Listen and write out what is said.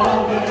all